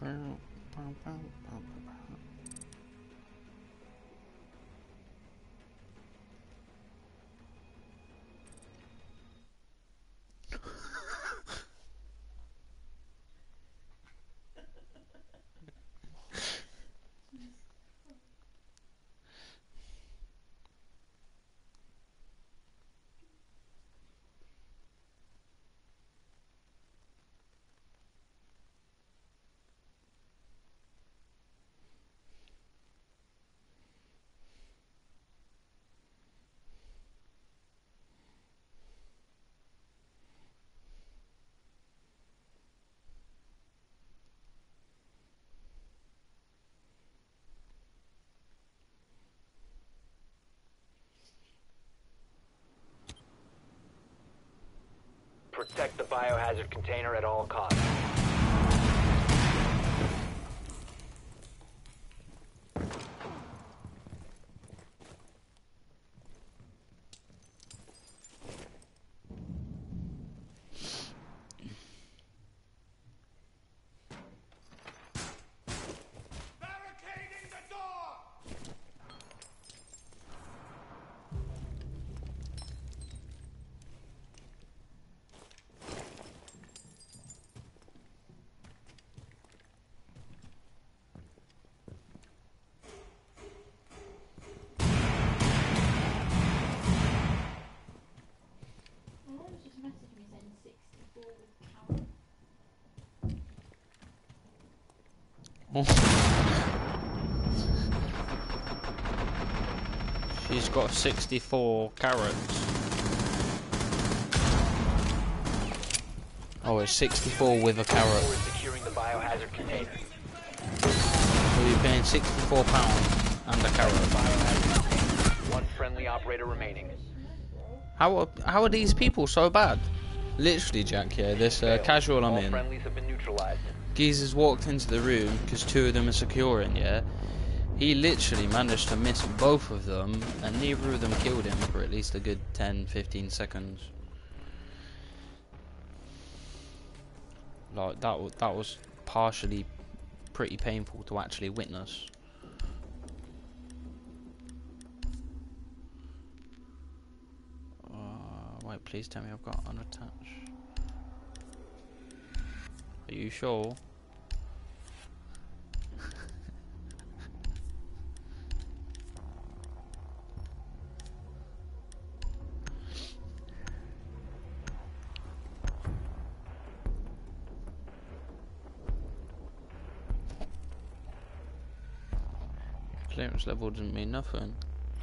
Protect the biohazard container at all costs. She's got 64 carrots. Oh, it's 64 with a carrot. We're securing the biohazard container. So you're paying 64 pounds and a carrot. One friendly operator remaining. How are, how are these people so bad? Literally, Jack. Yeah, this uh, casual I'm in. Geezer's walked into the room because two of them are securing. Yeah, he literally managed to miss both of them, and neither of them killed him for at least a good 10, 15 seconds. Like that, that was partially pretty painful to actually witness. Uh, wait, please tell me I've got unattached. Are you sure? Clearance level doesn't mean nothing.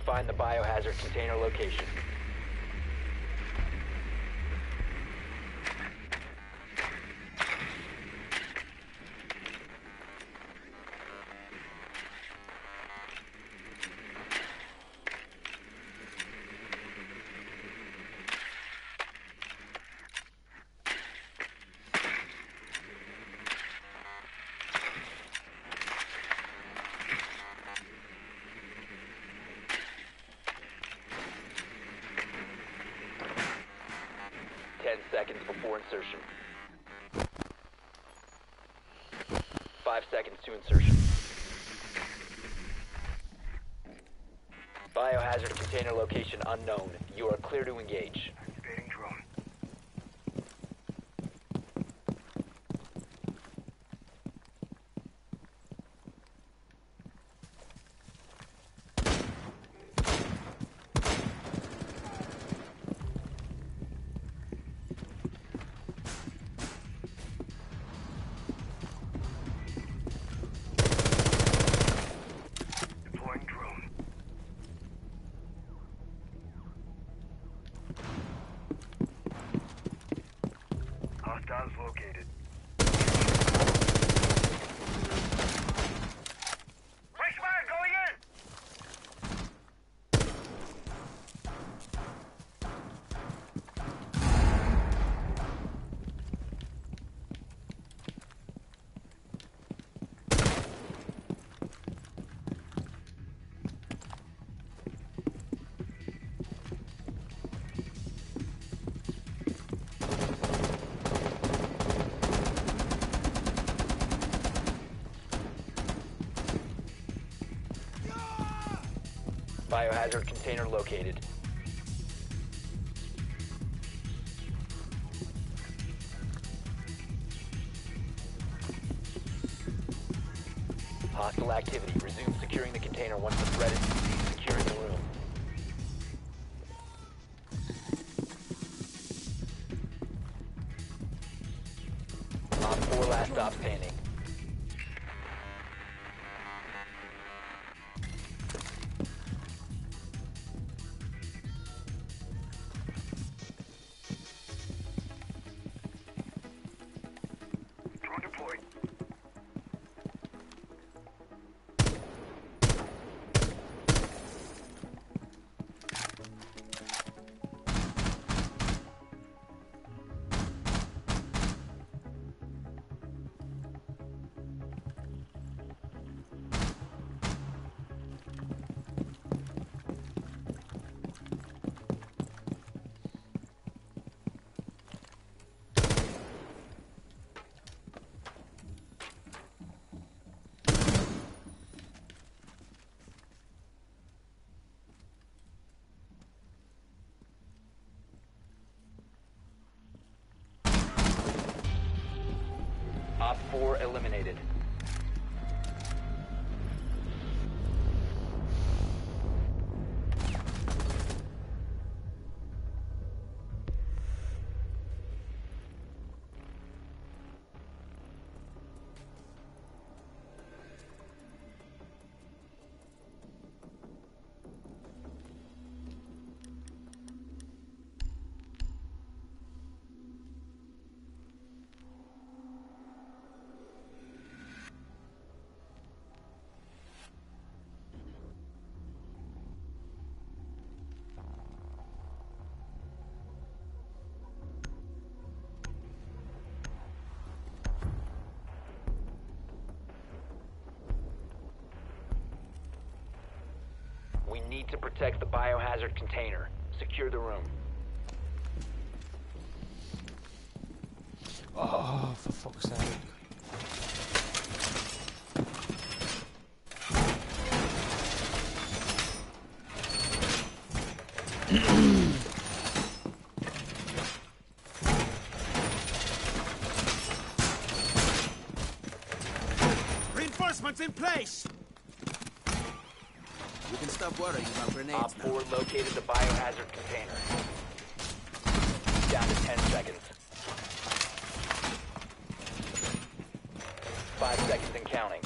Find the biohazard container location. Location unknown. You are clear to engage. Biohazard container located. We need to protect the biohazard container. Secure the room. Oh, for fuck's sake. Reinforcements in place! Stop worrying about grenades OpFor located the biohazard container. Down to 10 seconds. 5 seconds and counting.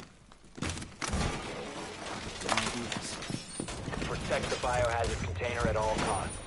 Let me do this. Protect the biohazard container at all costs.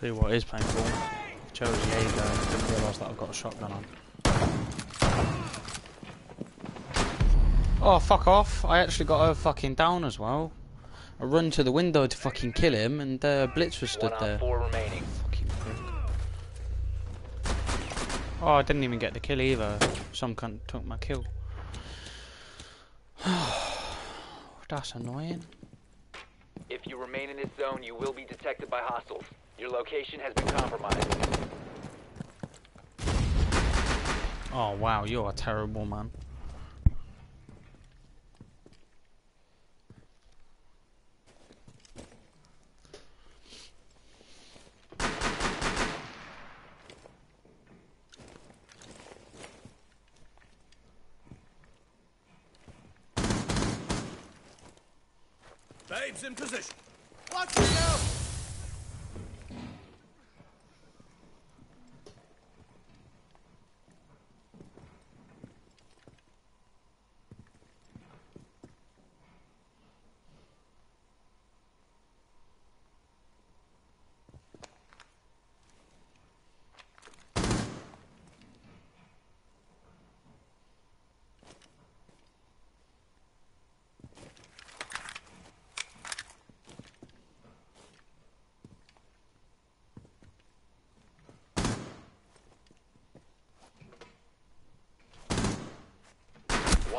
Tell you what is painful. Chose Jaeger and didn't realise that I've got a shotgun on. Oh, fuck off. I actually got her fucking down as well. I run to the window to fucking kill him and uh, Blitz was stood there. 4 remaining. Oh, I didn't even get the kill either. Some cunt took my kill. That's annoying. If you remain in this zone, you will be detected by hostiles. Your location has been compromised. Oh wow, you're a terrible man. Babes in position. Watch it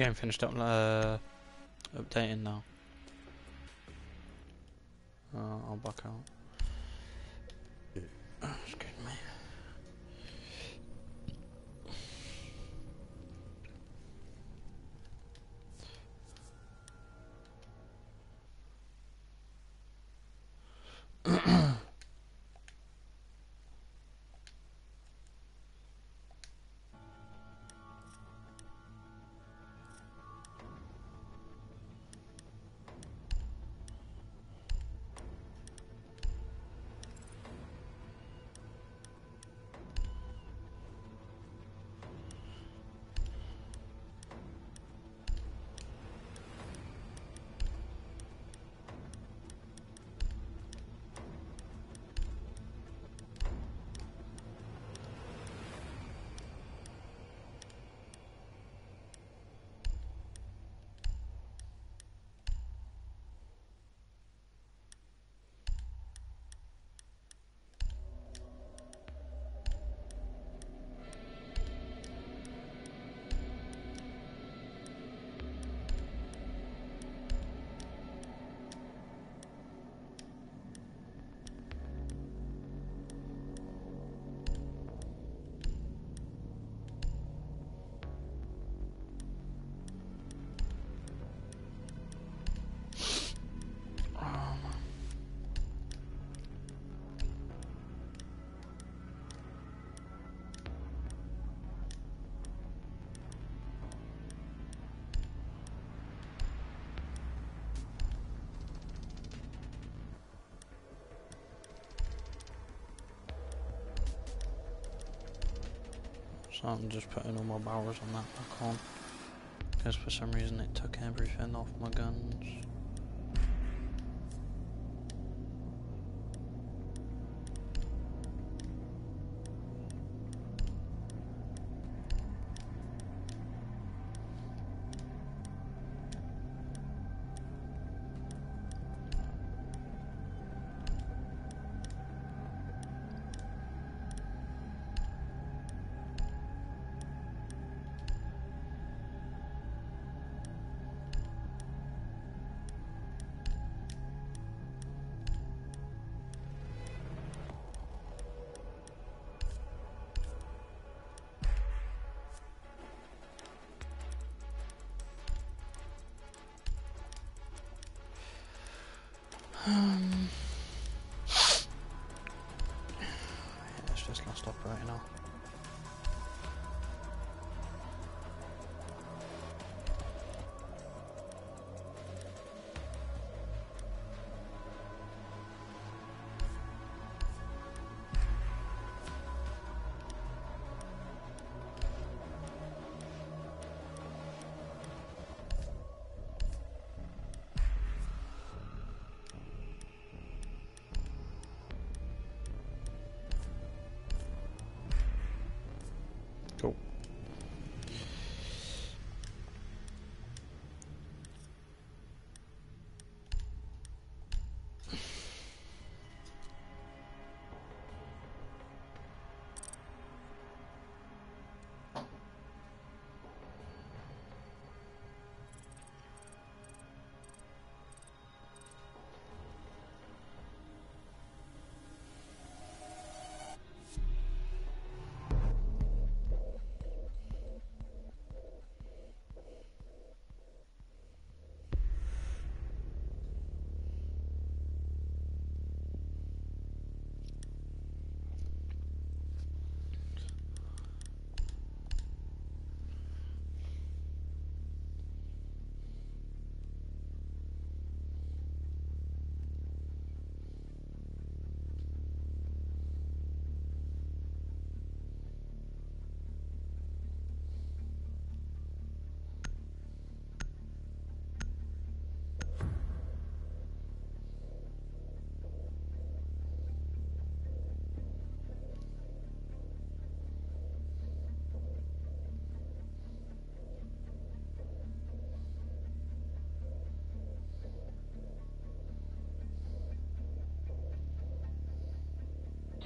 Game finished up uh, updating now. Uh, I'll back out. So I'm just putting all my barrels on that back on. Because for some reason it took everything off my guns.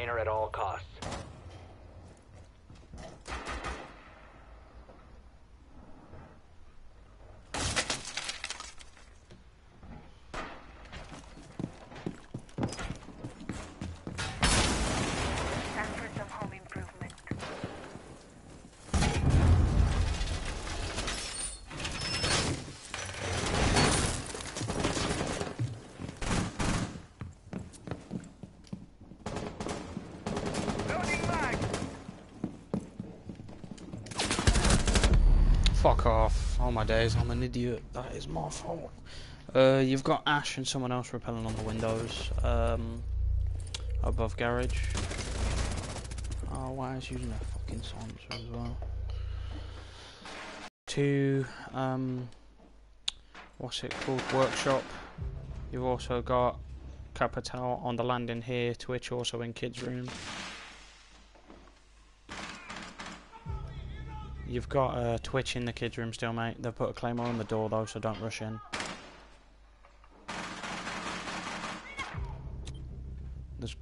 container at all costs. Time for some home improvement. Loading mag. Fuck off. Oh my days, I'm an idiot. That is my fault. Uh, you've got Ash and someone else repelling on the windows. Um, above garage. Oh, why is using a fucking silencer as well? Two, um, what's it called? Workshop. You've also got Capitão on the landing here. Twitch also in kids' room. You've got uh, Twitch in the kids' room still, mate. They've put a claymore on the door though, so don't rush in. There's.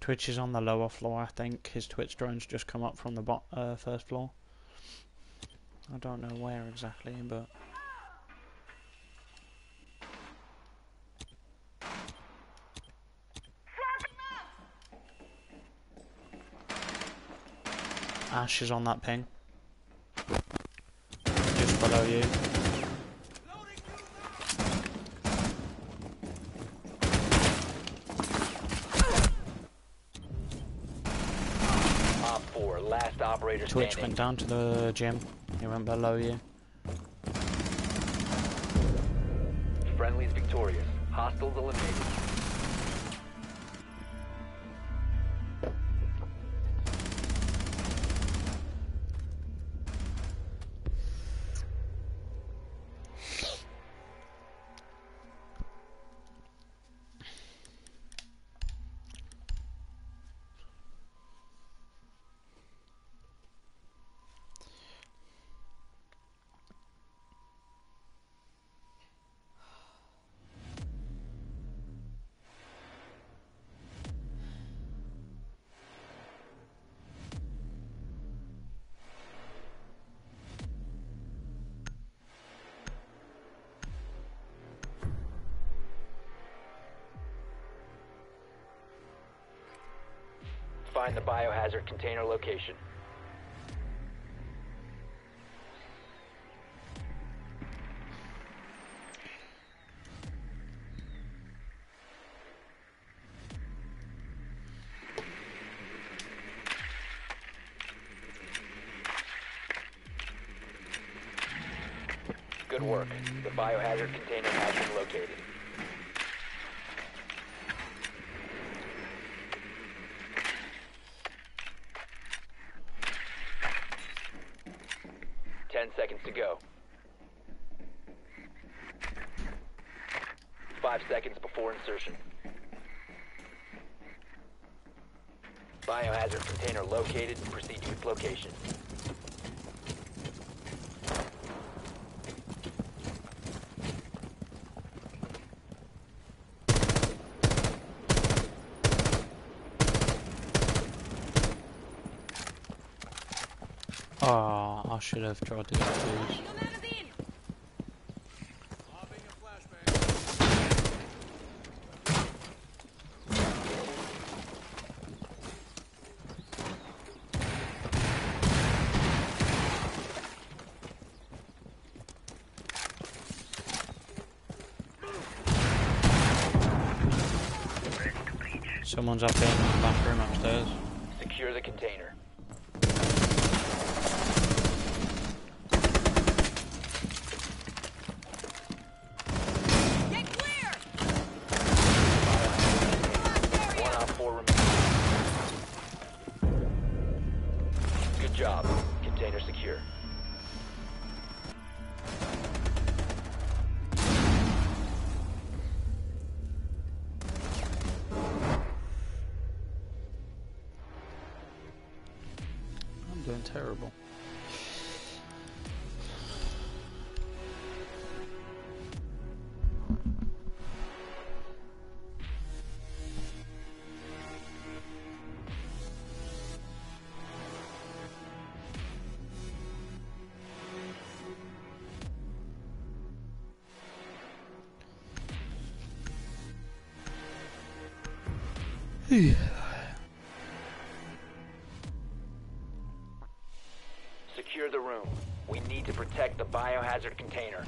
Twitch is on the lower floor, I think. His Twitch drone's just come up from the uh, first floor. I don't know where exactly, but Ash is on that ping. Just below you. Op 4, last operator Twitch went down to the gym. He went below you. Friendly's victorious. Hostiles eliminated. Container location. Good work. The biohazard container has been located. Ten seconds to go. Five seconds before insertion. Biohazard container located. Proceed to its location. Oh, I should have tried to get these. Someone's up terrible. Secure to protect the biohazard container.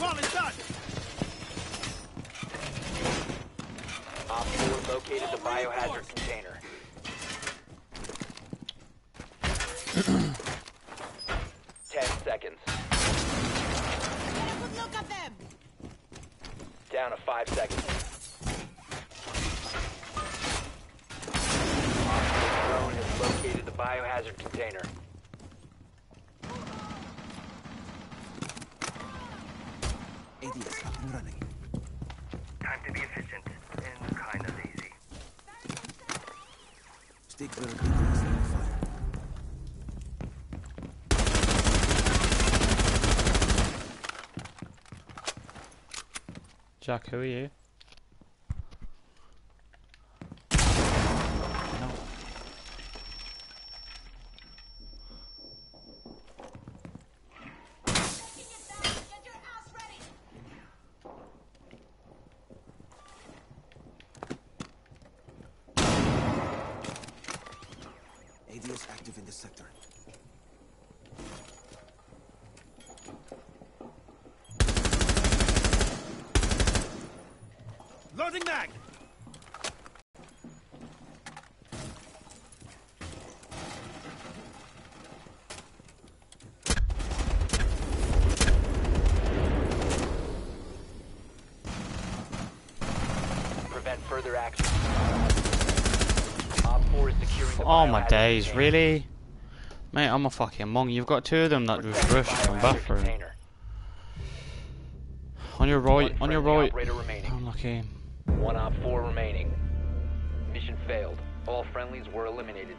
Wall is done. OpFor located the biohazard container. Ten seconds. Get a good look at them! Down to five seconds. Op 4 drone has located the biohazard container. ADS up and running. Time to be efficient and kinda lazy. Stick very ADS on the fire. Jack, who are you? No. Ready! ADS active in the sector. Loading mag. Prevent further action. Op 4 is securing the Oh my days, container. really? Mate, I'm a fucking mong. You've got two of them that Protect just the rushed from bathroom. container. On your right, on your right. operator remaining. Unlucky. One op 4 remaining. Mission failed. All friendlies were eliminated.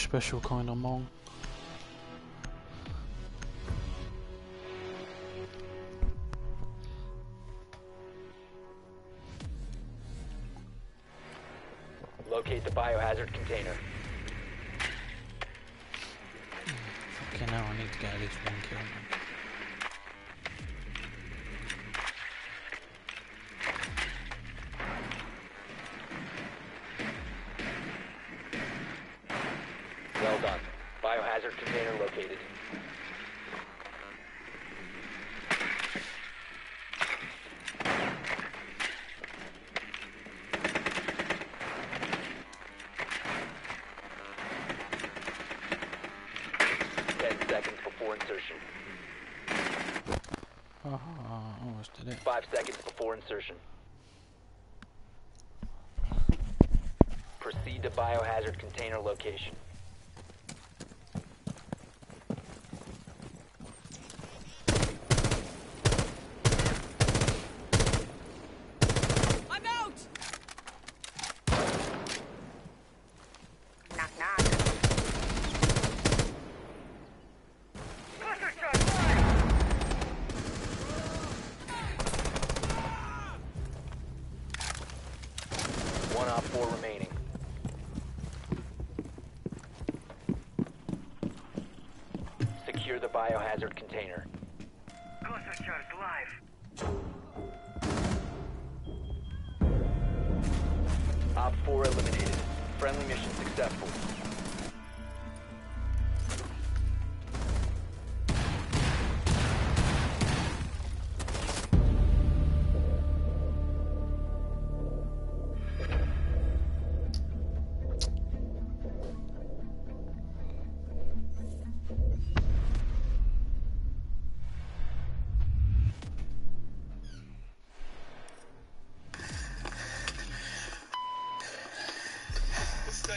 Special kind of monk. Insertion. Proceed to biohazard container location.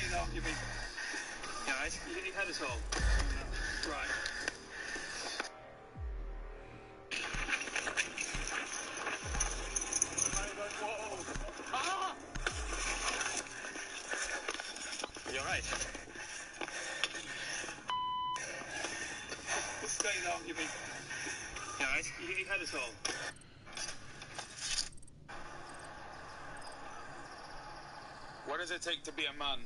You you as well. Right. Ah! You alright? Stay you mean? Alright, you get your head as well. What does it take to be a man?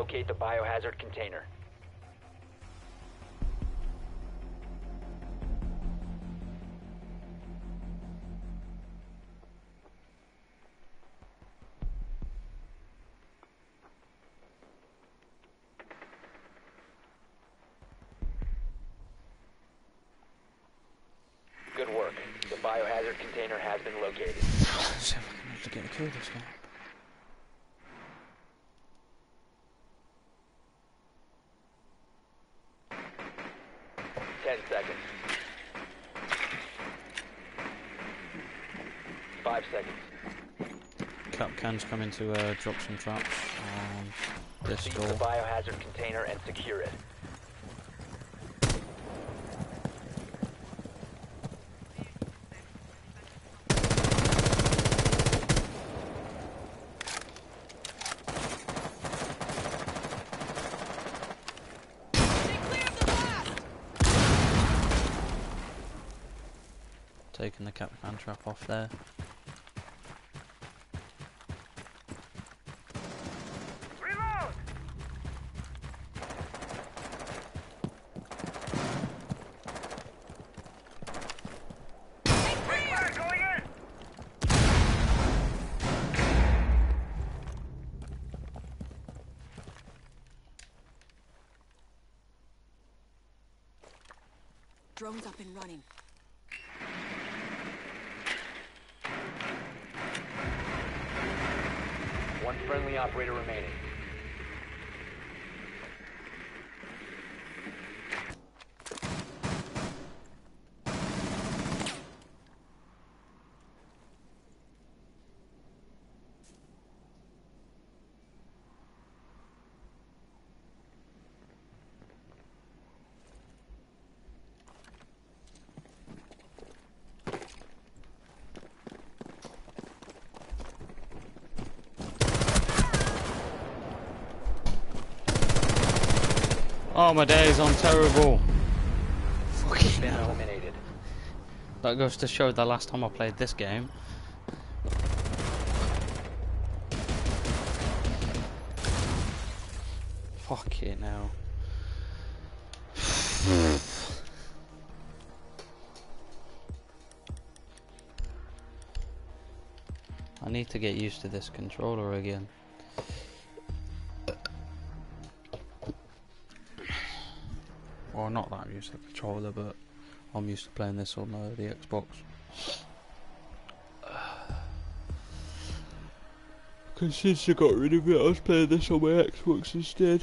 Locate the biohazard container. Good work. The biohazard container has been located. Get a kill this guy. Ten seconds. Five seconds. Can's coming to uh, drop some traps on this Seize door. the biohazard container and secure it. Stay clear of the blast! Taking the cap can trap off there. Reload! Fire going in! Drone's up and running. One friendly operator remaining. Oh my days, I'm terrible. Fucking Been hell. eliminated. That goes to show the last time I played this game. Fuck it now. I need to get used to this controller again. Well, not that I'm used to the controller, but I'm used to playing this on uh, the Xbox. Because since I got rid of it, I was playing this on my Xbox instead.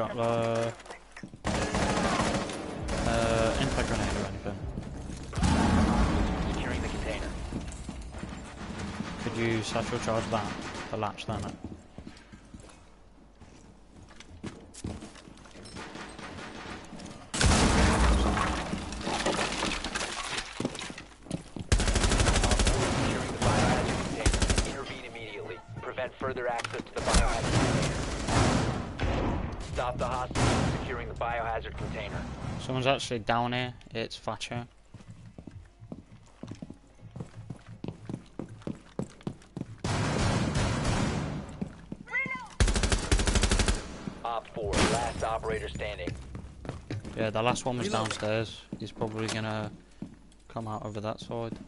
Got the uh, impact grenade or anything? Securing the container. Could you satchel charge that? The latch then? Securing the biohazard container. Intervene immediately. Prevent further access to the biohazard container. Stop the hostage from securing the biohazard container. Someone's actually down here. It's Thatcher. OpFor, last operator standing. Yeah, the last one was downstairs. He's probably gonna come out over that side.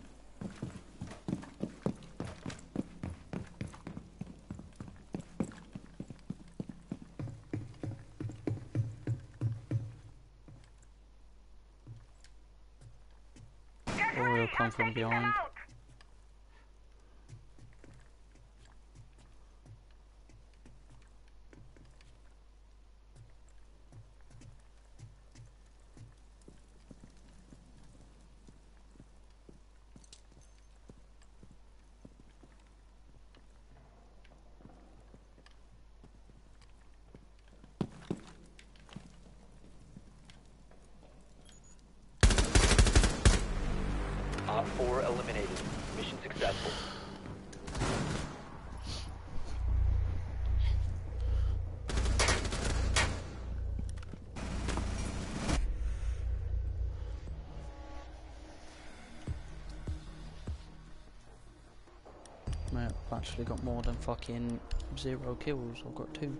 From behind. Op 4 eliminated. Mission successful. Mate, I've actually got more than fucking zero kills. I've got two.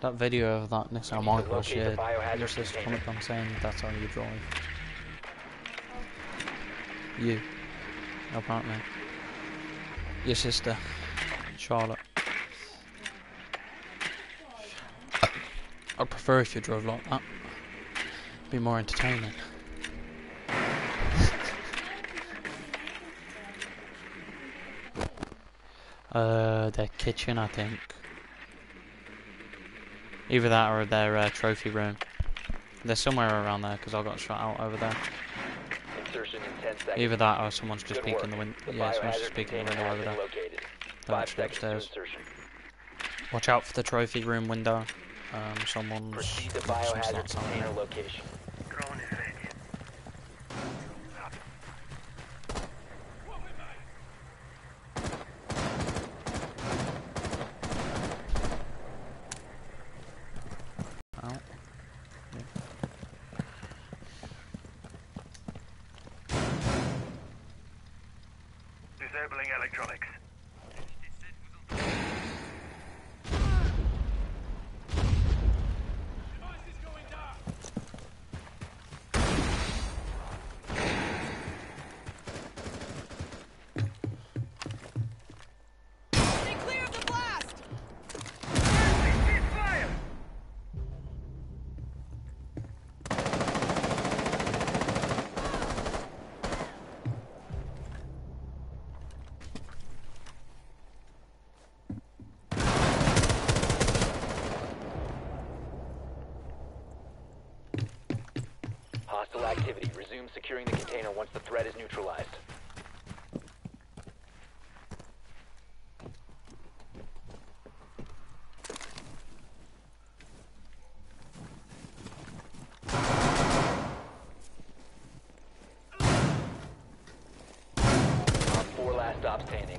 That video of that Nissan need to Micro locate the shared, just this comment I'm saying that's how you drive. You. Apparently. Your sister. Charlotte. I'd prefer if you drove like that. Be more entertaining. Uh, their kitchen, I think. Either that or their uh, trophy room. They're somewhere around there because I got shot out over there. Insertion in 10 seconds. Either that or someone's just peeking the window. Yeah, someone's just peeking the window over there. They're actually upstairs. Watch out for the trophy room window. Um, someone's. Proceed to biohazard container location is ready. Out. Disabling electronics. Stay clear of the blast! Fire! Hostile activity. Resume securing the container once the threat is neutralized. Op four last stop standing.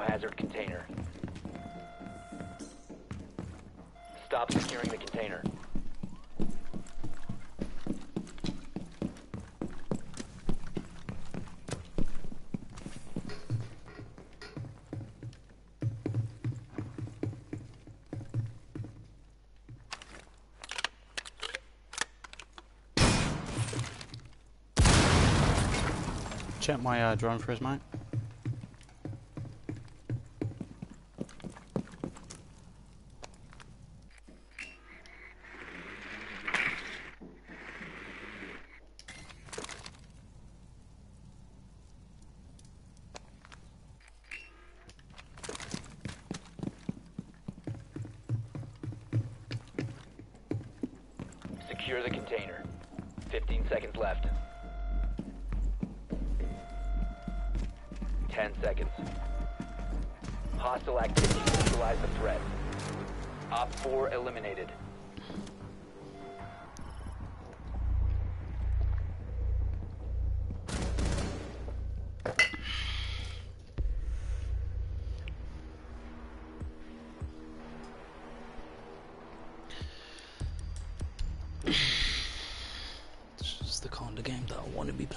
container. Stop securing the container. Check my uh, drone for his mate. Secure the container. 15 seconds left. 10 seconds. Hostile activity. Neutralize the threat. OpFor eliminated.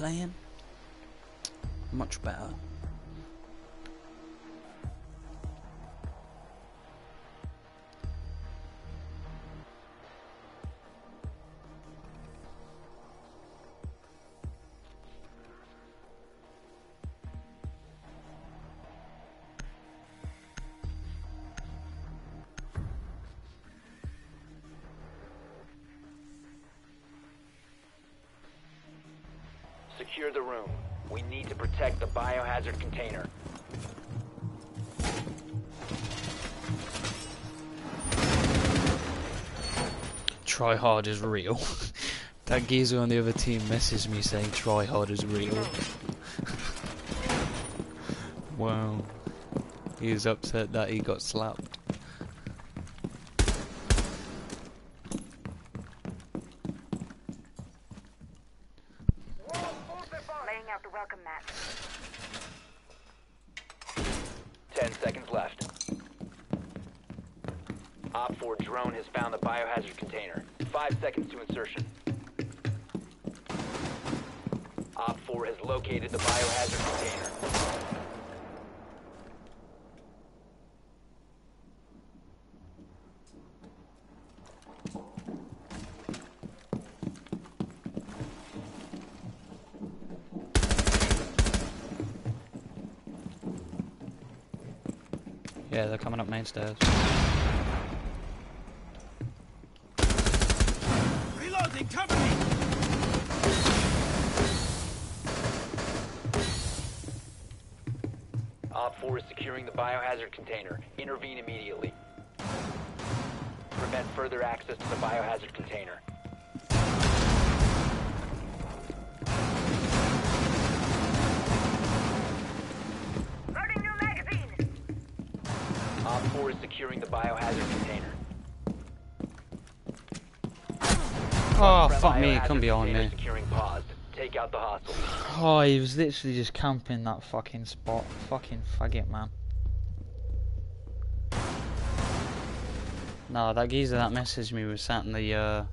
Playing. Much better. Try hard is real. that geezer on the other team messaged me saying try hard is real. wow. He was upset that he got slapped. Laying out the welcome mat. 10 seconds left. OpFor drone has found the biohazard container. Five seconds to insertion. OpFor has located the biohazard container. Yeah, they're fuck me, come behind me. Securing paused. Take out the hostile. Oh, he was literally just camping that fucking spot. Fucking faggot, man. No, that geezer that messaged me was sat in the uh,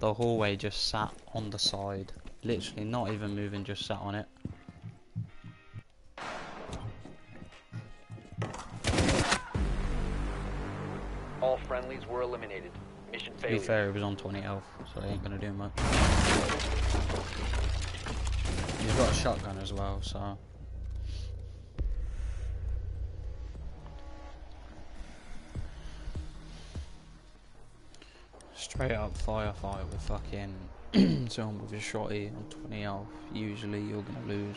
the hallway, just sat on the side, literally not even moving, just sat on it. All friendlies were eliminated. To be fair, he was on 20 health, so he ain't gonna do much. He's got a shotgun as well, so. Straight up firefight with fucking someone with a shotty on 20 health. Usually you're gonna lose.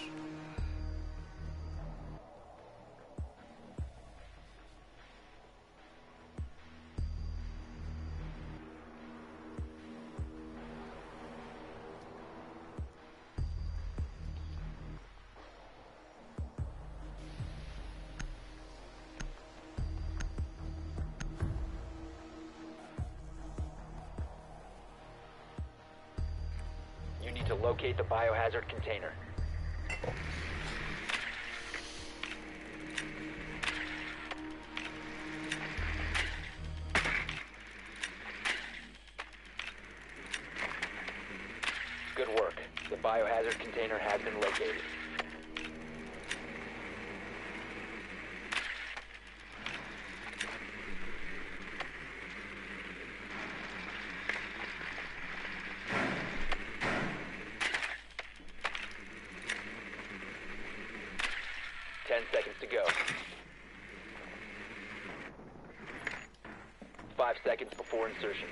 Insertion.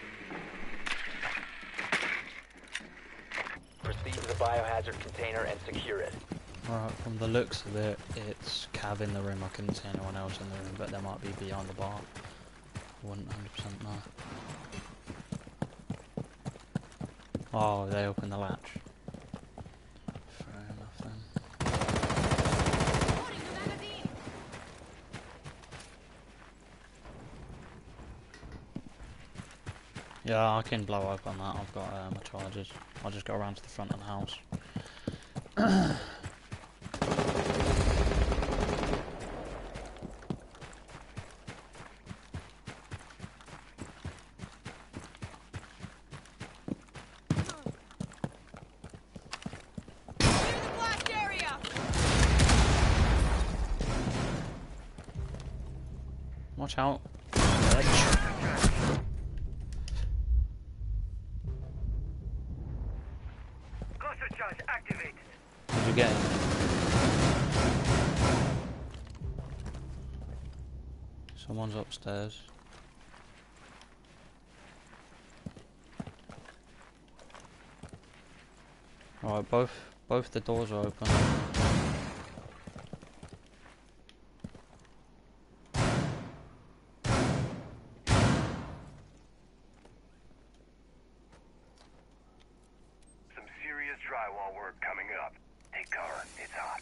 Proceed to the biohazard container and secure it. Right, from the looks of it, it's Cav in the room. I couldn't see anyone else in the room, but there might be behind the bar. I wouldn't 100% know. Oh, they opened the latch. Yeah, I can blow up on that. I've got uh, my charges. I'll just go around to the front of the house. Clear the blast area. Watch out. Cluster charge activated. Did you get him? Someone's upstairs. Alright, both both the doors are open. Some serious drywall work coming up. Take cover. It's hot.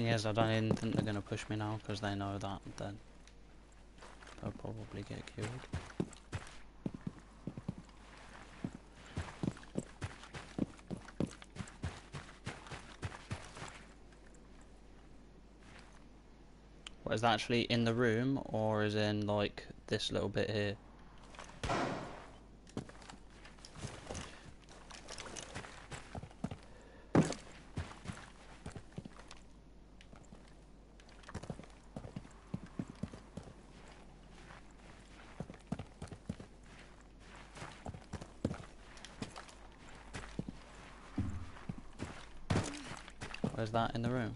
is, I don't even think they're gonna push me now because they know that then they'll probably get killed. What is that actually in the room or is in like this little bit here? Where's that in the room?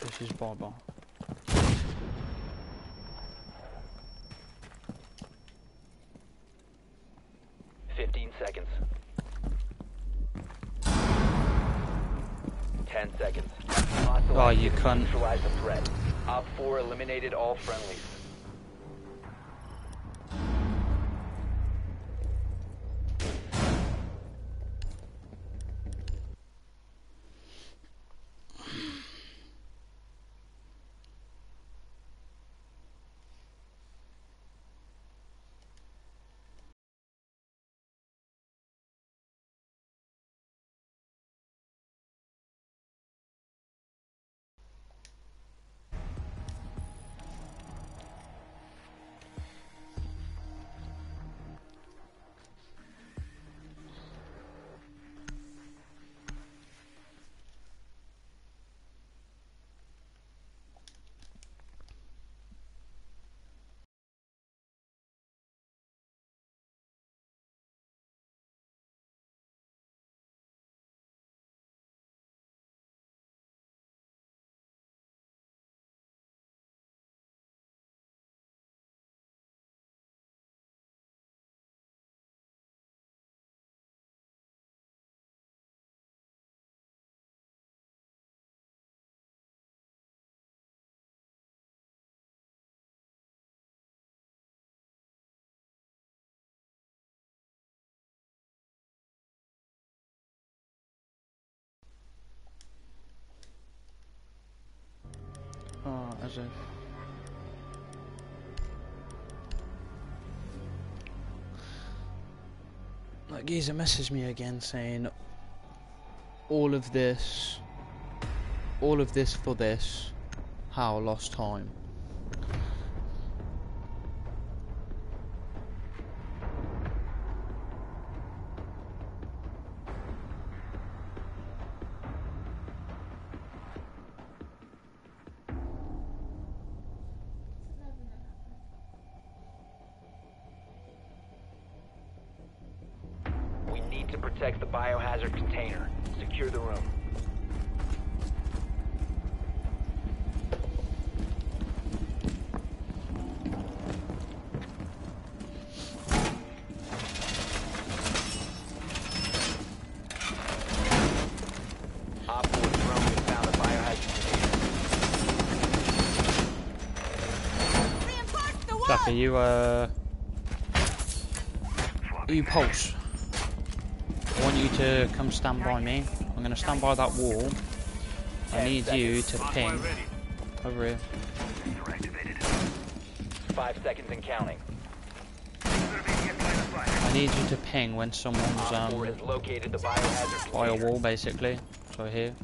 This is Baba. Fifteen seconds. Ten seconds. Hostile Oh, you cunt. Neutralize the threat. Op 4 eliminated all friendlies. If. Like, geezer messaged me again saying, all of this, all of this for this, how lost time. You, uh... You pulse? I want you to come stand by me. I'm gonna stand by that wall. I need you to ping over here. Five seconds and counting. I need you to ping when someone's um located the biohazard by a wall, basically. So here.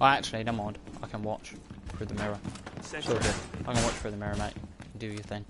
Oh, actually, never mind. I can watch through the mirror. It's good. I can watch through the mirror, mate. Do your thing.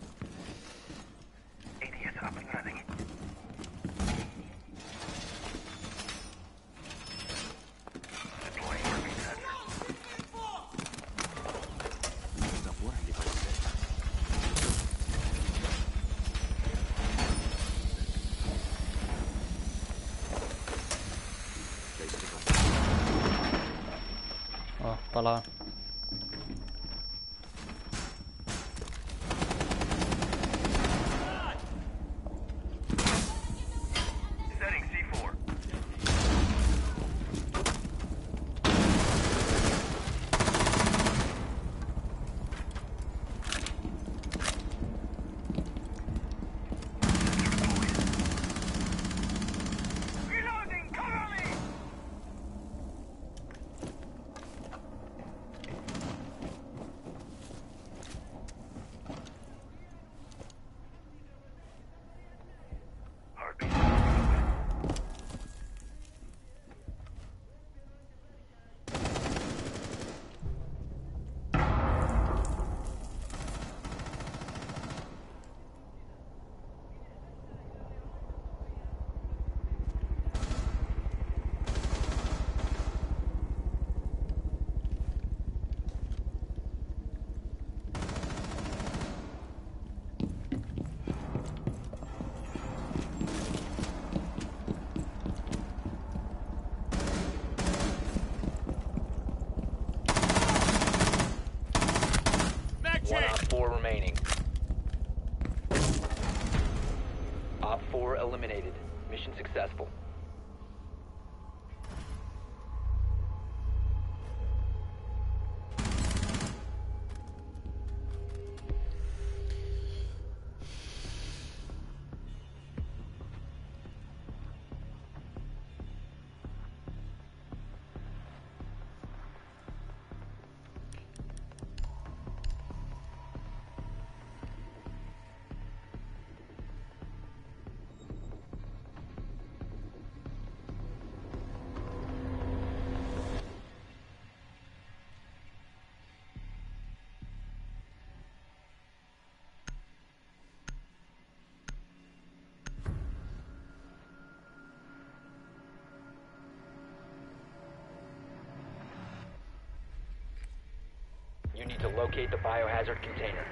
You need to locate the biohazard container.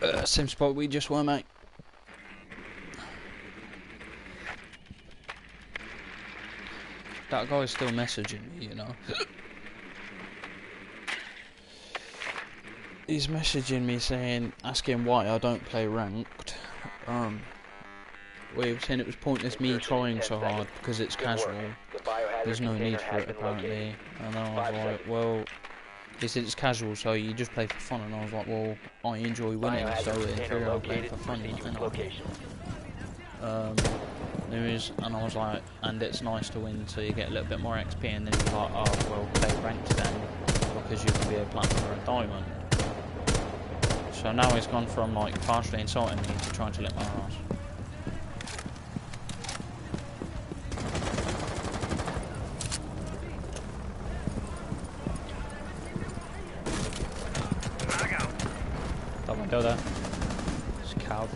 Uh, same spot we just were, mate. That guy's still messaging me, you know. He's messaging me saying, asking why I don't play ranked. Um, well, he was saying it was pointless me trying so hard because it's casual. There's no need for it apparently. And I was like, well, he said it's casual, so you just play for fun. And I was like, well, I enjoy winning, so in theory I'm playing for fun. Proceed to you its know? location. Um, there is, and I was like, and it's nice to win, so you get a little bit more XP. And then he's like, oh, well, play ranked then, because you can be a platinum or a diamond. So now he's gone from like partially insulting me to trying to lick my ass. That there. It's a cow.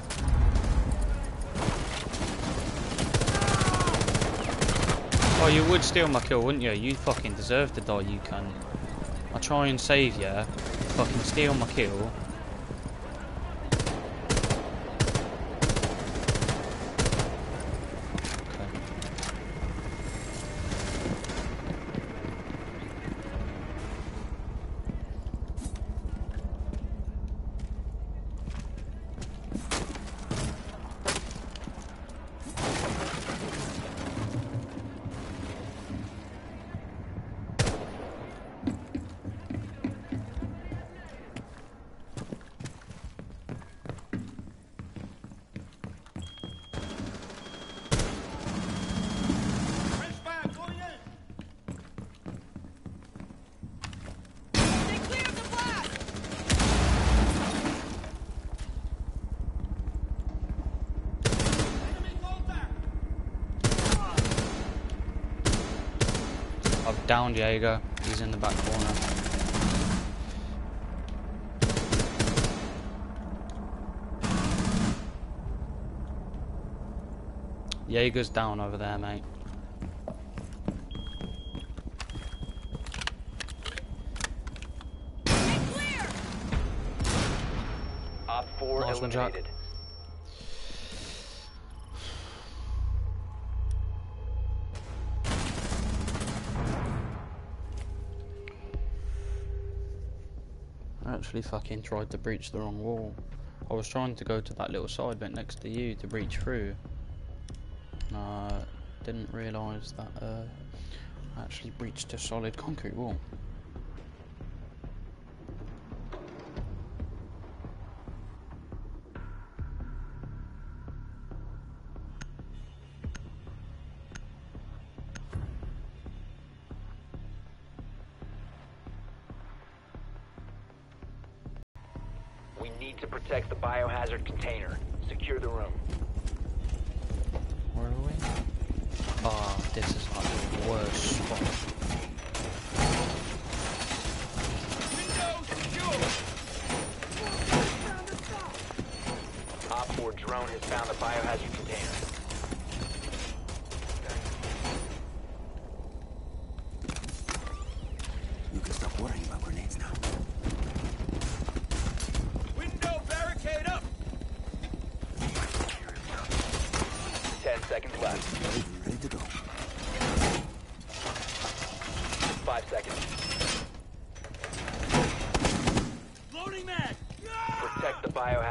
Oh, you would steal my kill, wouldn't you? You fucking deserve to die, you cunt. I try and save you fucking steal my kill. Downed Jaeger. He's in the back corner. Jaeger's down over there, mate. Clear! Op 4 Nice Jack. eliminated. Actually fucking tried to breach the wrong wall. I was trying to go to that little side vent next to you to breach through. And I didn't realise that uh, I actually breached a solid concrete wall.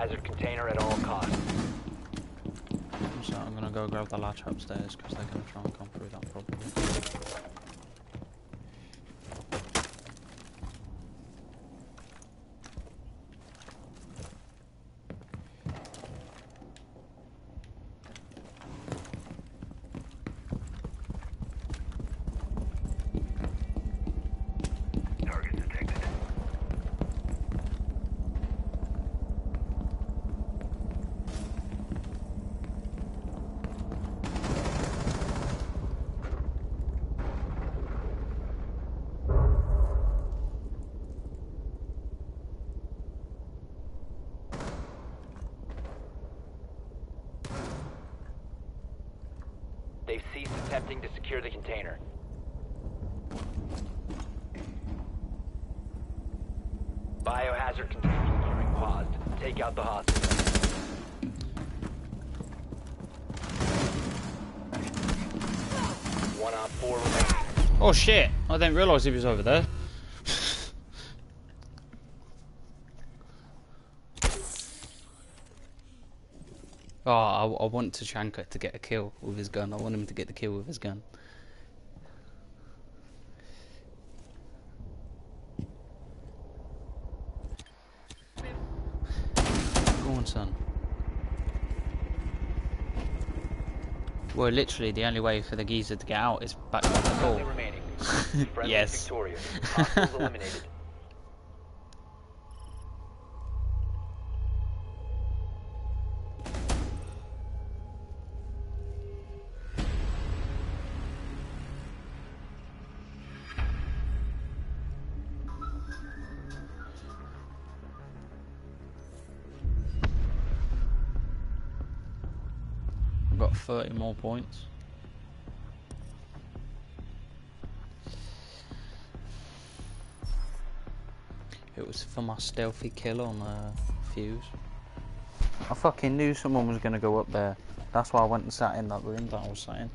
The biohazard container at all costs. So I'm gonna go grab the latch upstairs because they're gonna try and come through that probably. Target detected. They've ceased attempting to secure the container. Biohazard container securing paused. Take out the hostage. One on four remaining. Oh shit! I didn't realise he was over there. oh, I, I want Tachanka to get a kill with his gun. I want him to get the kill with his gun. Go on, son. Well, literally, the only way for the geezer to get out is back by the door. Yes. victorious. Hostiles eliminated. I've got 30 more points. Was for my stealthy kill on uh, Fuse. I fucking knew someone was gonna go up there. That's why I went and sat in that room that I was sat in.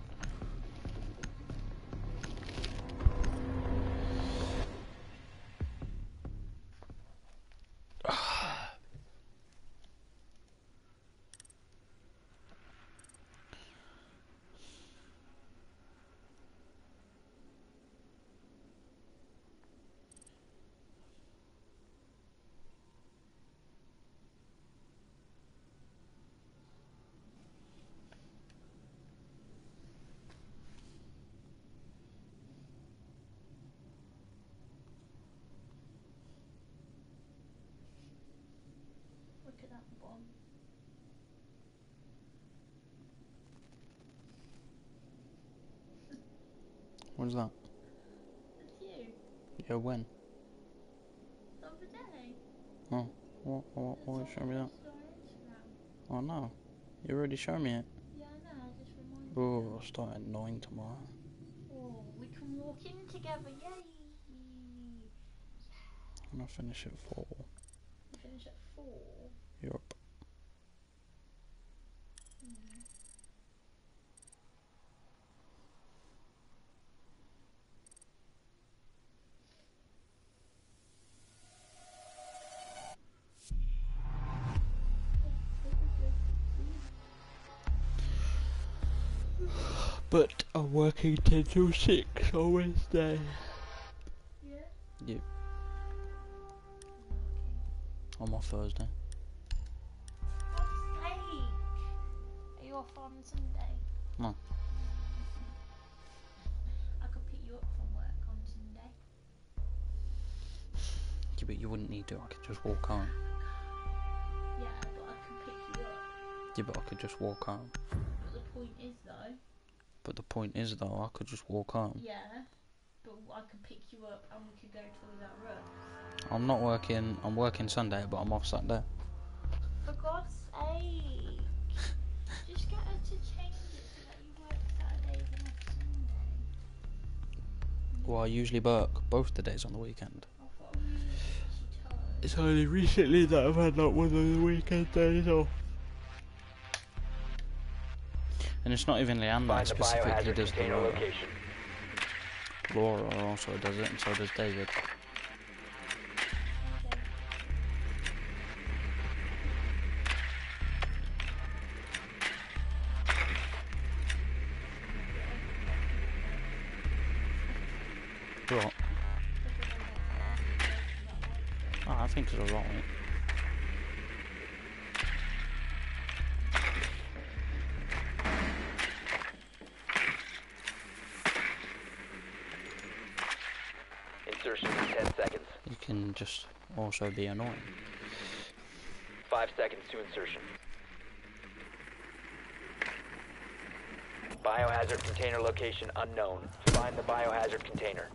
Look at that bomb. What's that? It's you. Yeah, when? The other day. Oh, what? What? What? It's Show on me that. Oh no, you already showed me it. Yeah, I know. I just reminded you. Oh, I'll start at nine tomorrow. Oh, we can walk in together. Yay! And I finish at four. We finish at four. Yup. But I'm working 10 till 6 on Wednesday. Yeah. Yep. On my Thursday. God's sake! Are you off on Sunday? No. I could pick you up from work on Sunday. Yeah, but you wouldn't need to, I could just walk home. Yeah, but I can pick you up. Yeah, but I could just walk home. But the point is though, But the point is though, I could just walk home. yeah, but I can pick you up and we could go to that room. I'm not working, I'm working Sunday, but I'm off Saturday. For God's sake! Just get her to change it so that you work Saturdays and off Sunday. Well, I usually work both the days on the weekend. I thought we were she told. It's only recently that I've had like one of the weekend days off. And it's not even Leanne that specifically does the. Laura also does it, and so does David. Also be annoying. 5 seconds to insertion. Biohazard container location unknown. Find the biohazard container.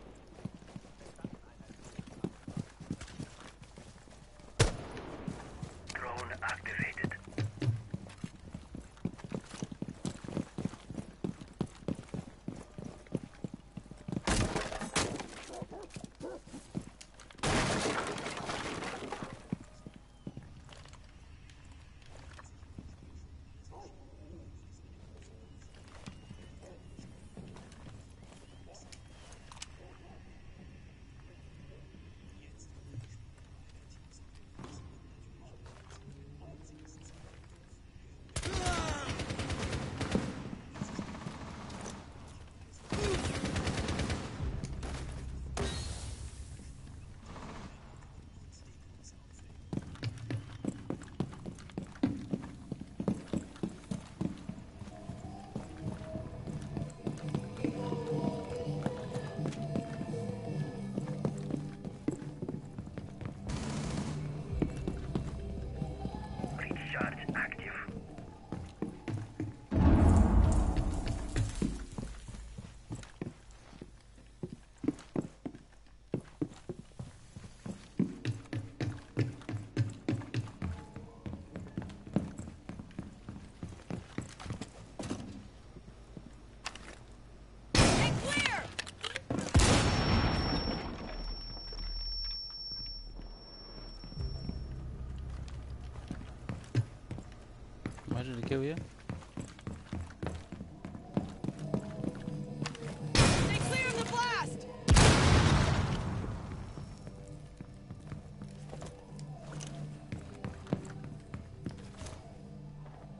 The blast!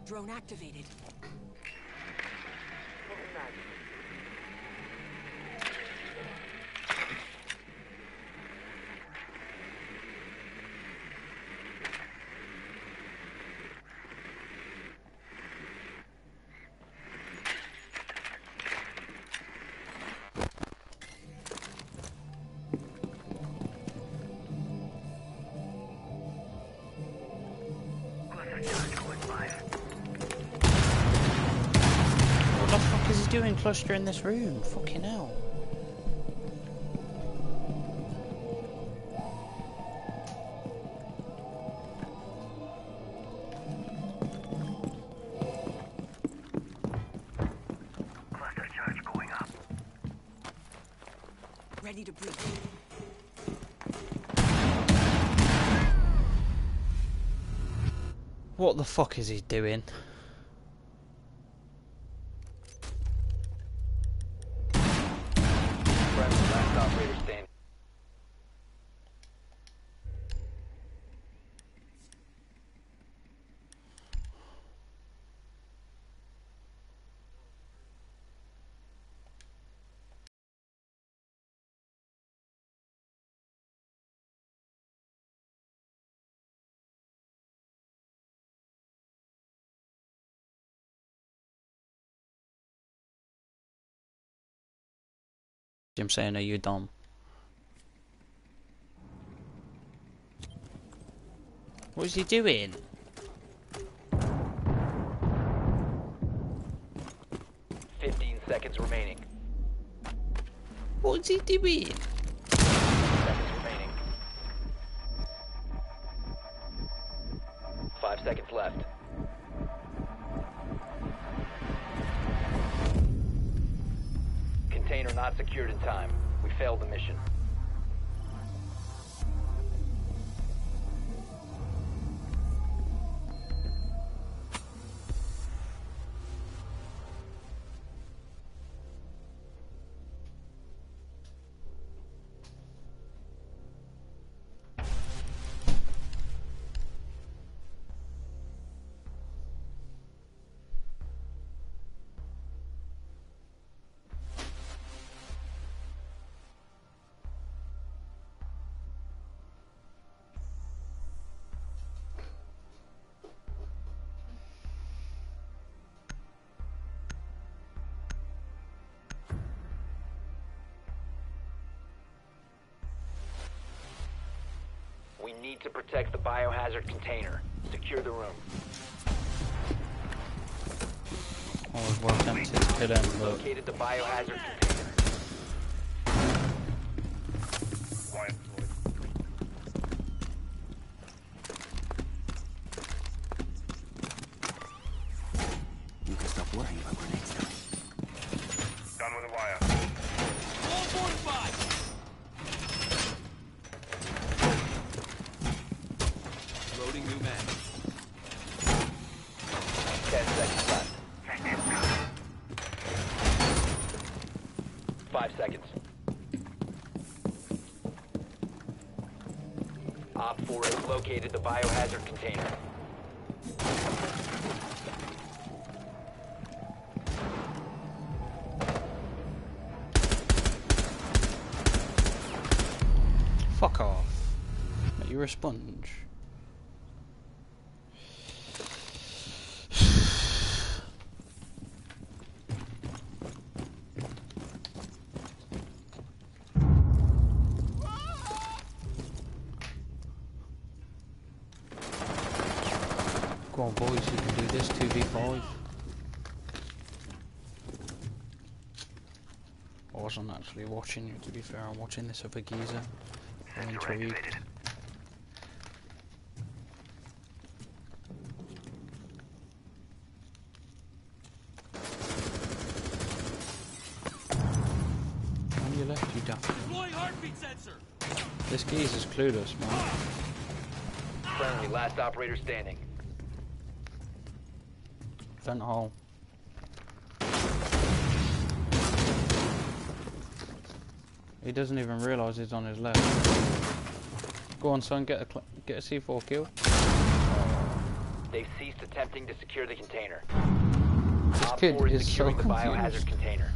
Drone activated. Doing cluster in this room? Fucking hell. Cluster charge going up. Ready to breathe. What the fuck is he doing? Friendly last operator standing. Jim saying, are you dumb? What is he doing? Fifteen seconds remaining. What is he doing? We need to protect the biohazard container. Secure the room. I was well tempted to him, but Located the biohazard container. You're a sponge. Go on boys, you can do this 2v5. I wasn't actually watching you to be fair, I'm watching this other geezer. I'm intrigued. Geezer's clueless, man. Friendly, last operator standing. Vent hole. He doesn't even realise he's on his left. Go on, son, get a get a C4 kill. They've ceased attempting to secure the container. This Op kid is is so securing the confused. biohazard container.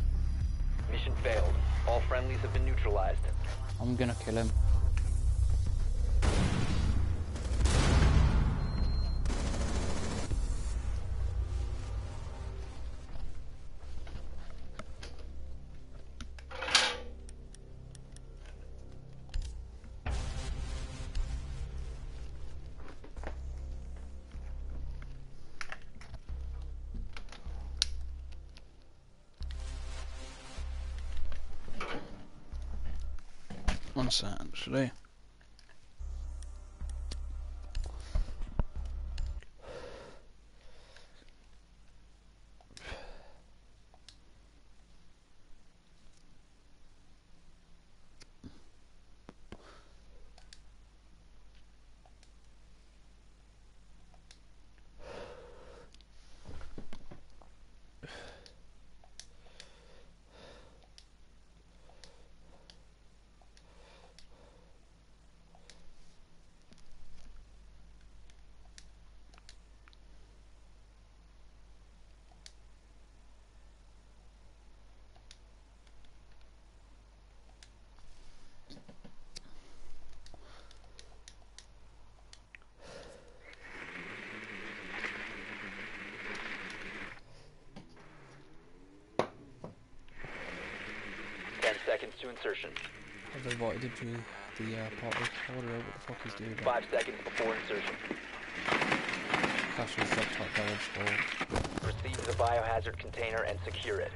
Mission failed. All friendlies have been neutralized. I'm gonna kill him. Actually. Ten seconds to insertion. Have invited you to the uh, party. I wonder what the fuck he's doing. Five seconds before insertion. Castle shops like garage store. Proceed to the biohazard container and secure it.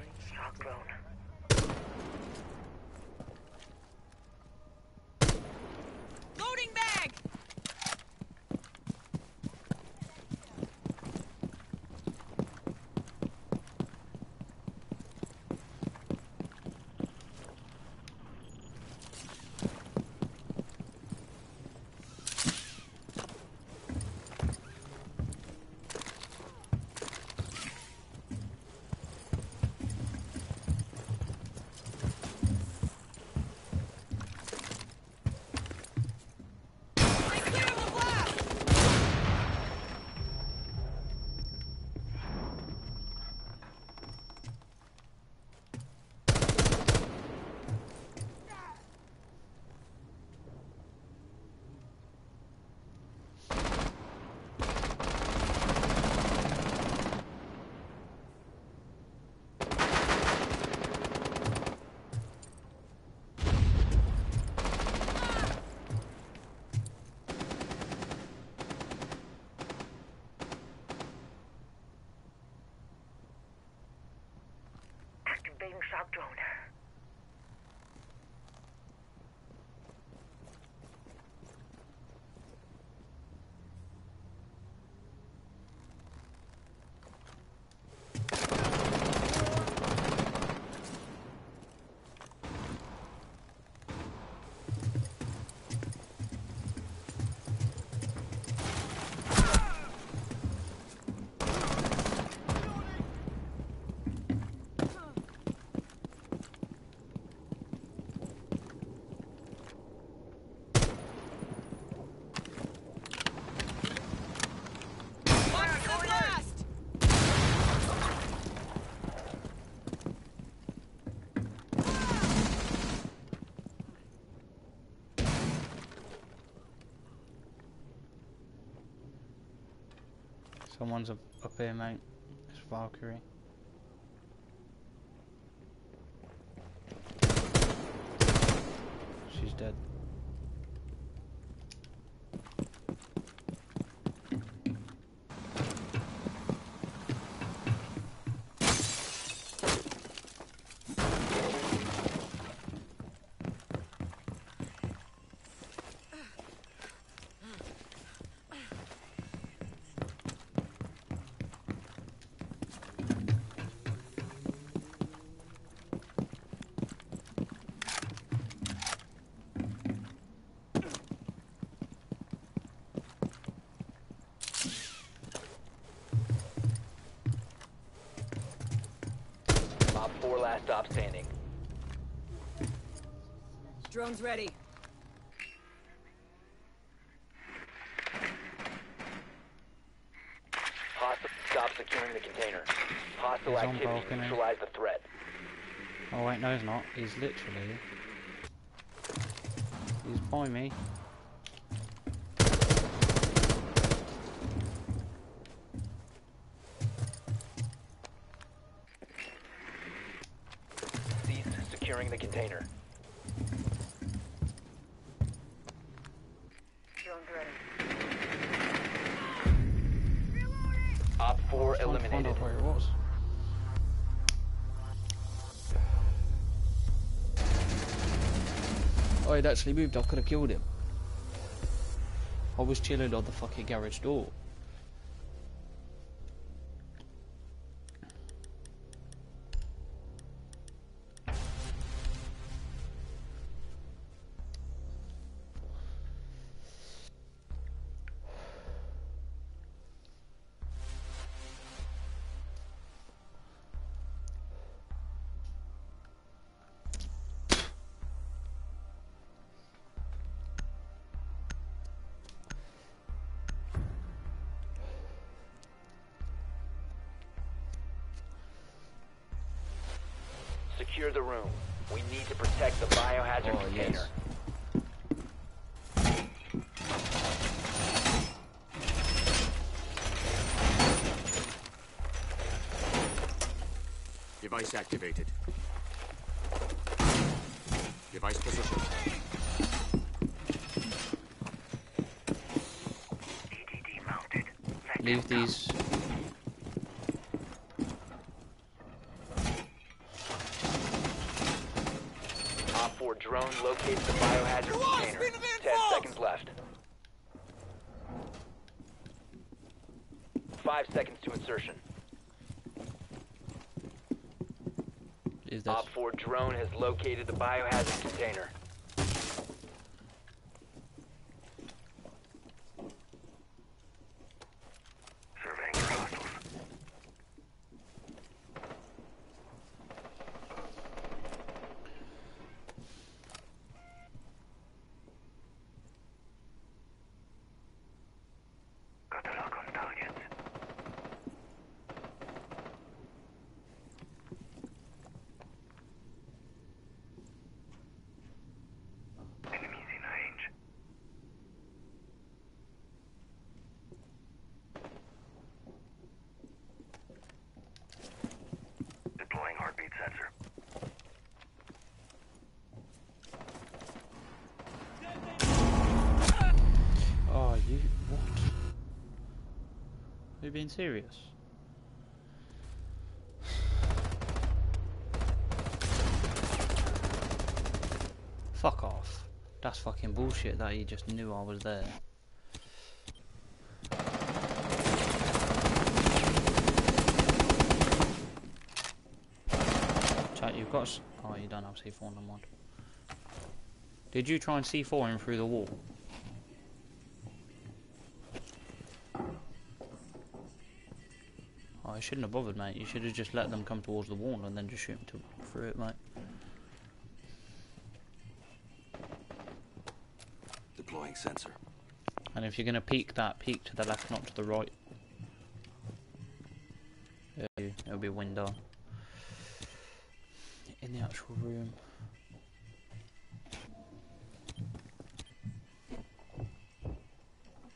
being shock drone. Someone's up, up here, mate. It's Valkyrie. She's dead. OpFor last stop standing. Drone's ready. Hostile, stop securing the container. Hostile He's activity, balcony. neutralize the threat. Oh wait, no he's not. He's literally... He's by me. Cease securing the container. Op 4 Trying to find eliminated. out where he was. Oh, he'd actually moved. I could have killed him. I was chilling on the fucking garage door. Secure the room. We need to protect the biohazard Oh, container. yes. Device activated. Device position. EDD mounted. Leave these. OpFor drone locates the biohazard Come on, container. spin the van 10 falls! seconds left. 5 seconds to insertion. Is this? OpFor drone has located the biohazard container. you being serious? Fuck off. That's fucking bullshit that he just knew I was there. Chat, you've got... Oh, you don't have C4 in mod. Did you try and C4 him through the wall? Shouldn't have bothered, mate. You should have just let them come towards the wall and then just shoot them to, through it, mate. Deploying sensor. And if you're going to peek that, peek to the left, not to the right. It'll be, a window. In the actual room.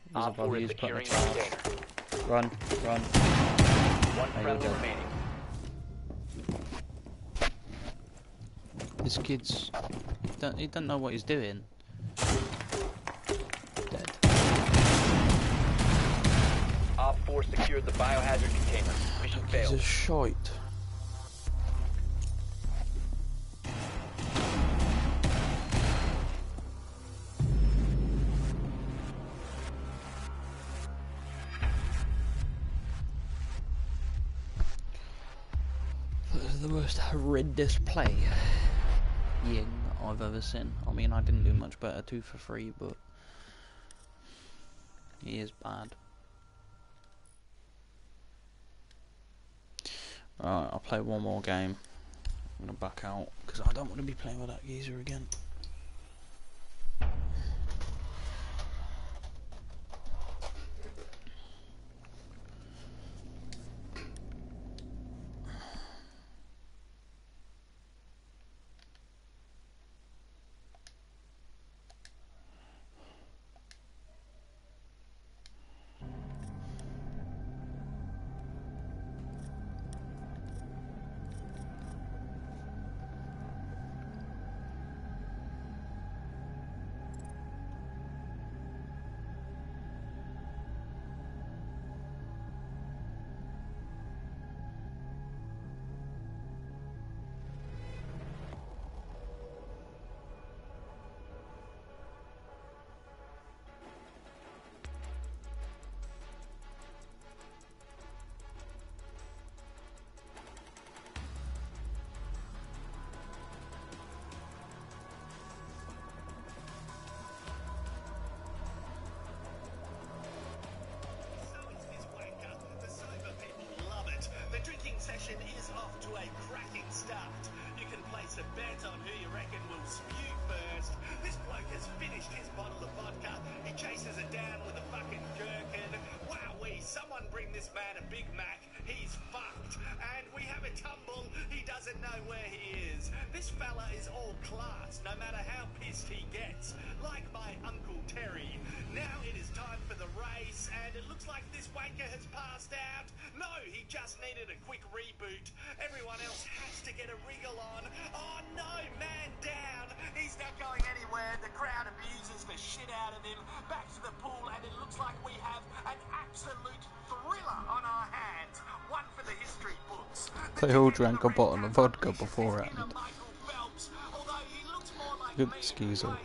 He's Op above 4 you, is he's putting a the charge. Run, run. One friendly remaining. This kid's... He don't, he don't know what he's doing. Dead. OpFor secured the biohazard container. Mission He's a shite. Horrendous play Ying I've ever seen. I mean, I didn't do much better, two for three, but he is bad. Right, I'll play one more game. I'm gonna back out because I don't want to be playing with that geezer again. No matter how pissed he gets. Like my Uncle Terry. Now it is time for the race, and it looks like this wanker has passed out. No, he just needed a quick reboot. Everyone else has to get a wriggle on. Oh no, man down. He's not going anywhere. The crowd abuses the shit out of him. Back to the pool, and it looks like we have an absolute thriller on our hands. One for the history books. They all drank a bottle of vodka beforehand. Good skeezer.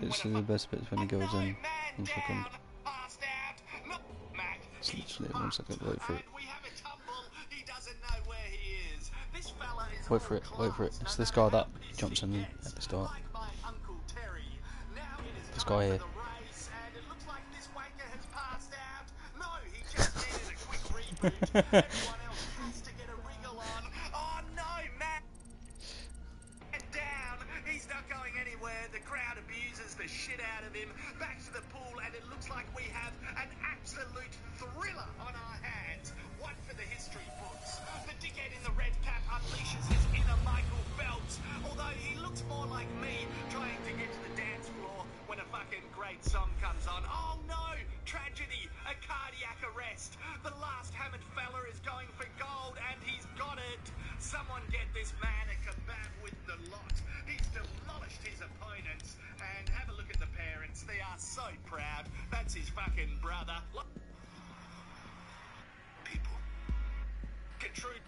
Literally the best bits when he goes in. One second. It's literally one second. Wait for it. Wait for it. Wait for it. It's this guy that jumps in at the start. This guy here. crowd abuses the shit out of him. Back to the pool, and it looks like we have an absolute thriller on our hands. One for the history books. The dickhead in the red cap unleashes his inner Michael Phelps. Although he looks more like me, trying to get to the dance floor when a fucking great song comes on. Fucking brother. People. Gertrude.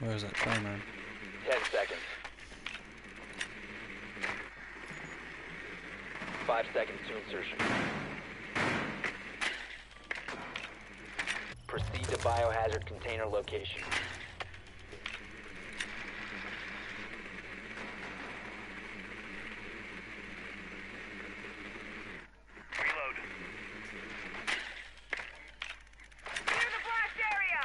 Where is that train room? 10 seconds. 5 seconds to insertion. Proceed to biohazard container location. Reload. Clear the blast area!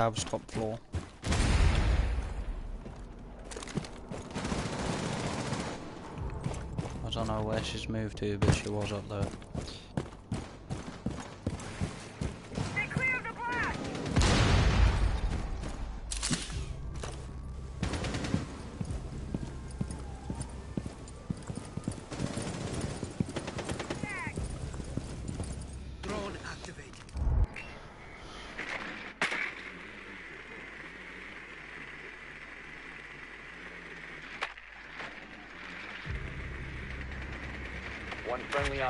Cab's top floor. I don't know where she's moved to, but she was up there. Stay clear of the blast! Drone activated. One friendly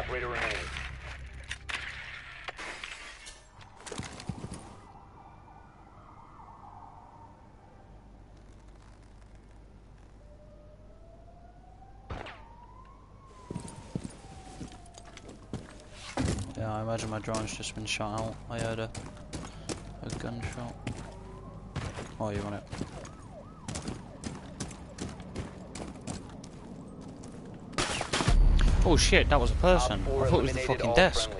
Yeah, I imagine my drone's just been shot out. I heard a, a gunshot. Oh, you want it? Oh shit, that was a person. I thought it was the fucking desk.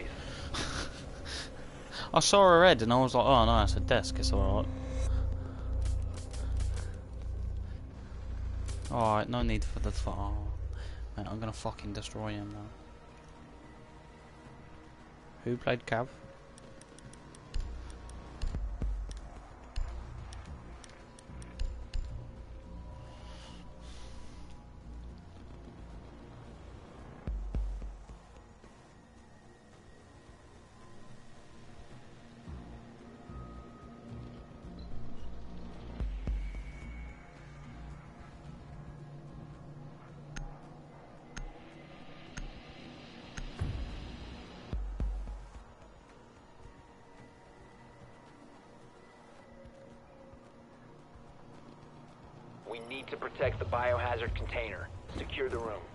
I saw a red and I was like, oh no, it's a desk, it's alright. Alright, no need for the oh, man, I'm gonna fucking destroy him now. Who played Cav? Container. Secure the room.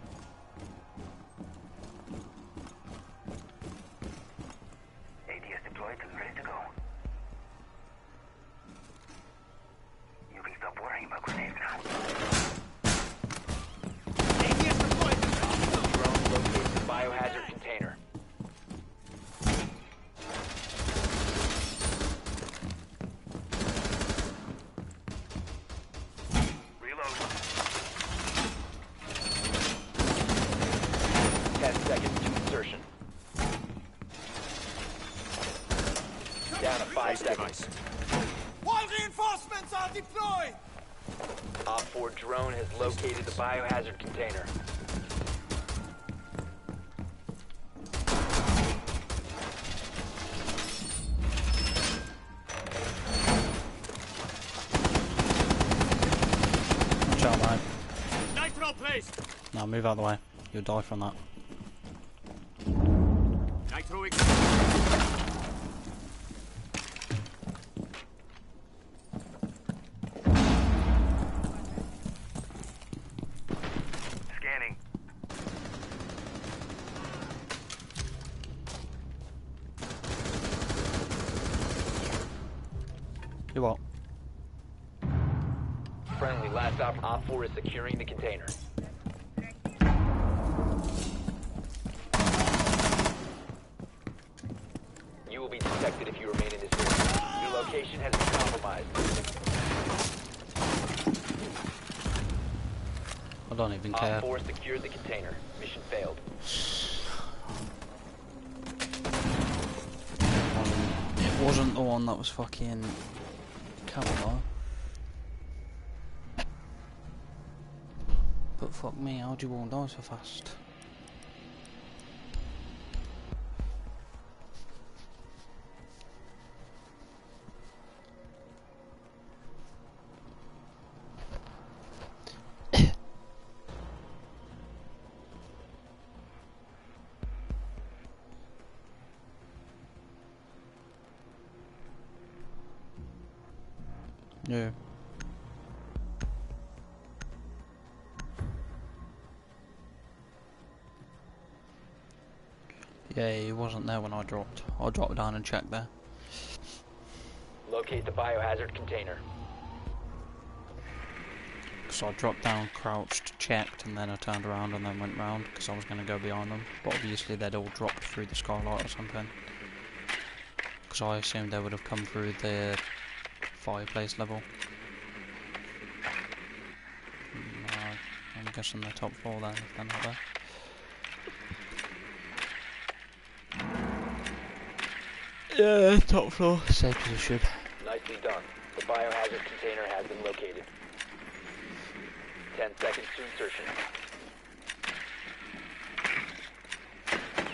Move out of the way. You'll die from that. I don't even OpFor secured the container. Mission failed. It wasn't the one that was fucking camera. But fuck me, how'd you all die so fast? Wasn't there when I dropped. I dropped down and checked there. Locate the biohazard container. So I dropped down, crouched, checked, and then I turned around and then went round because I was going to go behind them. But obviously they'd all dropped through the skylight or something. Because I assumed they would have come through the fireplace level. No, I'm guessing the top floor then, if they're not there. Yeah, top floor. Safe position. Nicely done. The biohazard container has been located. 10 seconds to insertion.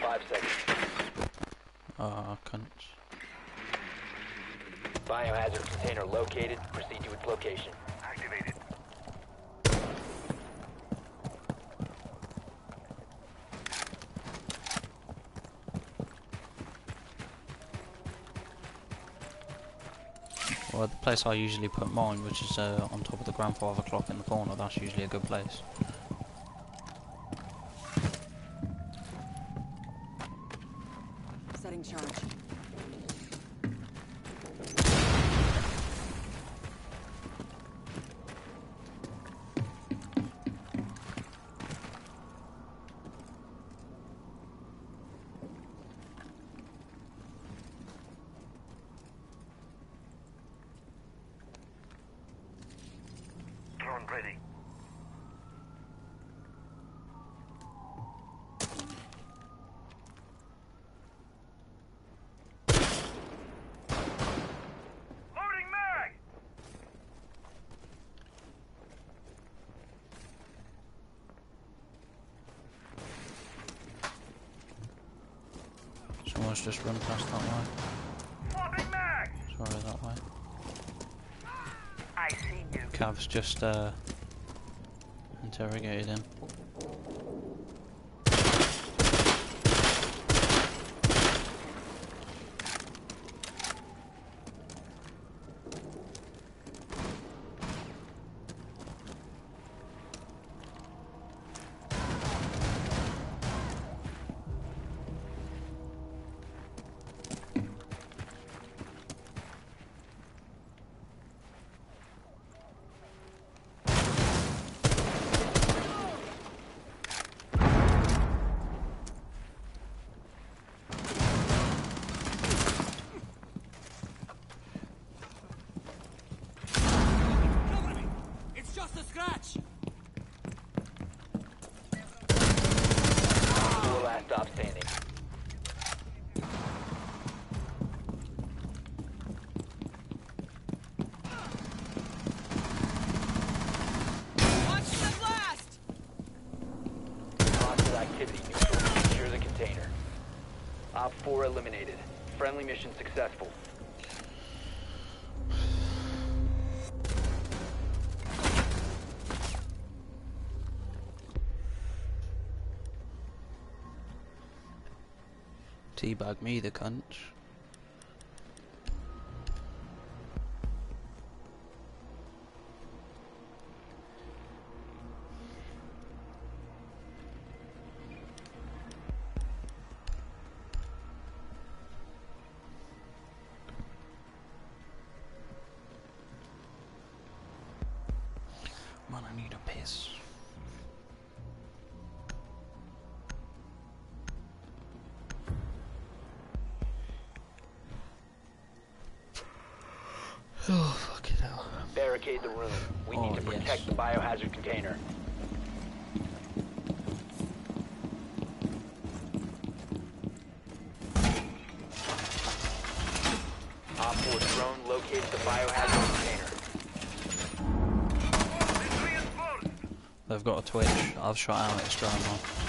5 seconds. Ah, cunts. Biohazard container located. Proceed to its location. Well, the place I usually put mine, which is uh, on top of the grandfather clock in the corner, that's usually a good place. Setting charge. Drone ready. Loading mag! Someone's just run past that way. Sorry, that way. I seen you. Cav's just uh, interrogated him. It's just a scratch. Four last stop standing. Watch the blast. Hostile activity. Neutral. Secure the container. Op 4 eliminated. Friendly mission successful. Teabag me, the cunt. protect the biohazard container. Drone located the biohazard container. They've got a twitch. I've shot out its drone.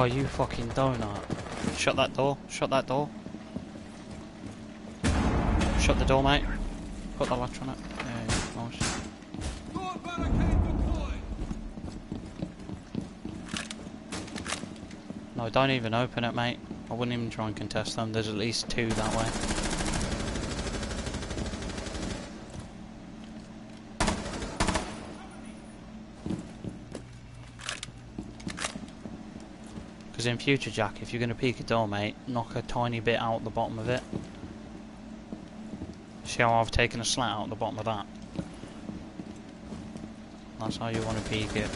Oh, you fucking donut. Shut that door. Shut that door. Shut the door, mate. Put the latch on it. Yeah, nice. No, don't even open it, mate. I wouldn't even try and contest them. There's at least two that way. Because in future, Jack, if you're going to peek a door, mate, knock a tiny bit out the bottom of it. See how I've taken a slat out the bottom of that? That's how you want to peek it.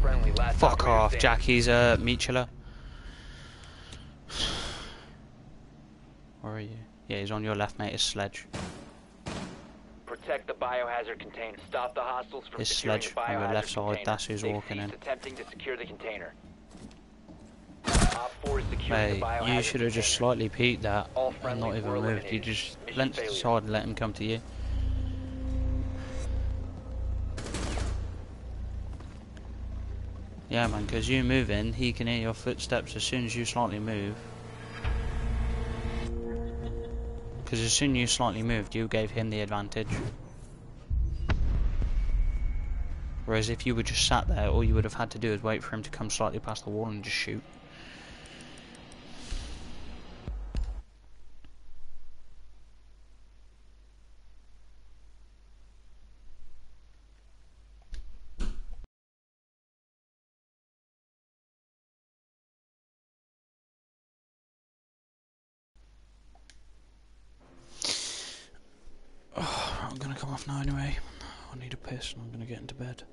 Friendly last Fuck operator off, standing. Jack. He's a uh, Michela. Where are you? Yeah, he's on your left, mate. His sledge. Protect the biohazard container. Stop the hostiles from His securing sledge the on your left side, container. that's who's They've walking in. attempting to secure the container. Op 4 is securing Mate, you should have just slightly peeked that and not even moved. You just leant to the side and let him come to you. Yeah, man, because you moving, he can hear your footsteps as soon as you slightly move. Because as soon as you slightly moved, you gave him the advantage. Whereas if you were just sat there, all you would have had to do is wait for him to come slightly past the wall and just shoot. I'm gonna come off now anyway. I need a piss and I'm gonna get into bed.